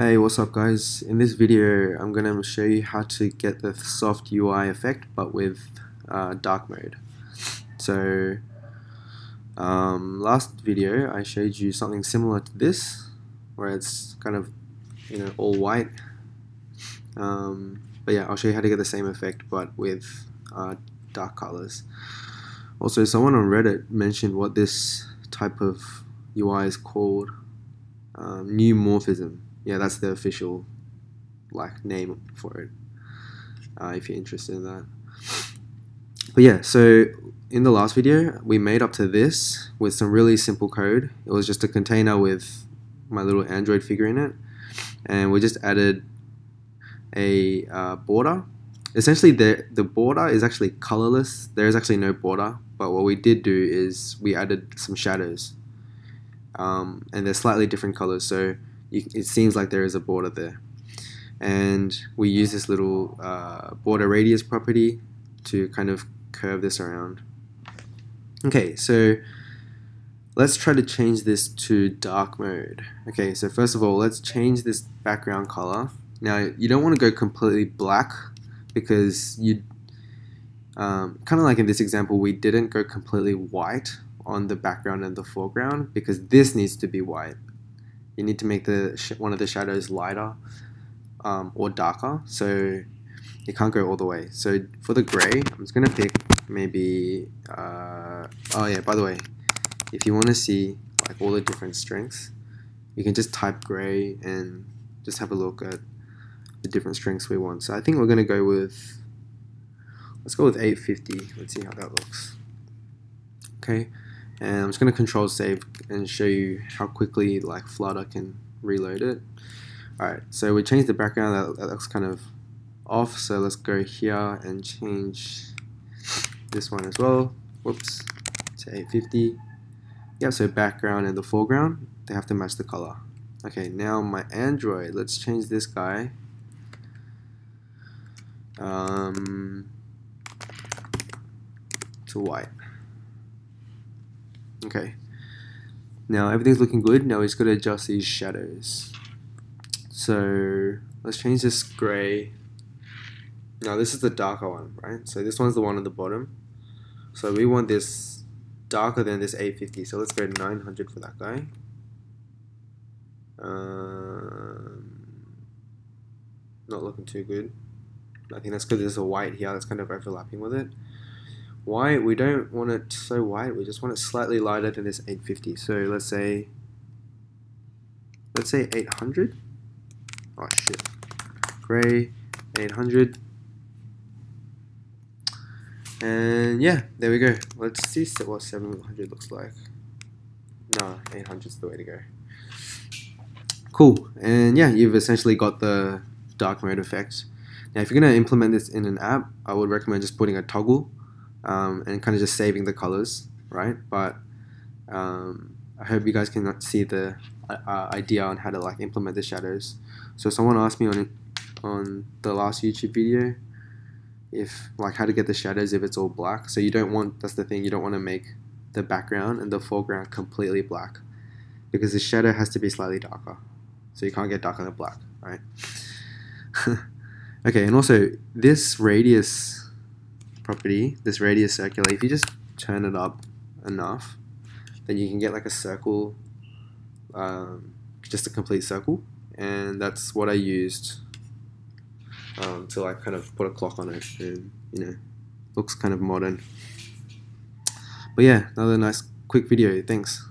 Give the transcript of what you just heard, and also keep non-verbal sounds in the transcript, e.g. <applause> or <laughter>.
Hey, what's up guys? In this video, I'm going to show you how to get the soft UI effect, but with uh, dark mode. So, um, last video, I showed you something similar to this, where it's kind of, you know, all white. Um, but yeah, I'll show you how to get the same effect, but with uh, dark colors. Also, someone on Reddit mentioned what this type of UI is called um, neumorphism yeah, that's the official like name for it. Uh, if you're interested in that. But yeah, so in the last video, we made up to this with some really simple code. It was just a container with my little Android figure in it, and we just added a uh, border. Essentially, the the border is actually colorless. There is actually no border, but what we did do is we added some shadows, um, and they're slightly different colors. So you, it seems like there is a border there. And we use this little uh, border radius property to kind of curve this around. Okay, so let's try to change this to dark mode. Okay, so first of all, let's change this background color. Now, you don't want to go completely black because you, um, kind of like in this example, we didn't go completely white on the background and the foreground because this needs to be white you need to make the one of the shadows lighter um, or darker. So it can't go all the way. So for the gray I'm just gonna pick maybe uh, oh yeah by the way if you want to see like all the different strengths you can just type gray and just have a look at the different strengths we want. So I think we're gonna go with let's go with 850 let's see how that looks. Okay and I'm just going to control save and show you how quickly like Flutter can reload it. Alright, so we changed the background, that, that looks kind of off, so let's go here and change this one as well, whoops, to 850. Yeah, so background and the foreground, they have to match the color. Okay, now my Android, let's change this guy. Um, to white. Okay. Now everything's looking good. Now he's got to adjust these shadows. So let's change this gray. Now this is the darker one, right? So this one's the one at the bottom. So we want this darker than this 850. So let's go to 900 for that guy. Um, not looking too good. I think that's because there's a white here that's kind of overlapping with it white, we don't want it so white, we just want it slightly lighter than this 850. So let's say, let's say 800. Oh shit. Gray, 800. And yeah, there we go. Let's see what 700 looks like. No, 800 is the way to go. Cool. And yeah, you've essentially got the dark mode effect. Now, if you're going to implement this in an app, I would recommend just putting a toggle um, and kind of just saving the colors, right? But um, I hope you guys can see the uh, uh, idea on how to like implement the shadows. So someone asked me on on the last YouTube video if like how to get the shadows if it's all black. So you don't want that's the thing you don't want to make the background and the foreground completely black because the shadow has to be slightly darker. So you can't get darker than black, right? <laughs> okay, and also this radius property, this radius circular, if you just turn it up enough, then you can get like a circle, um, just a complete circle. And that's what I used um, to like kind of put a clock on it and, you know, looks kind of modern. But yeah, another nice quick video. Thanks.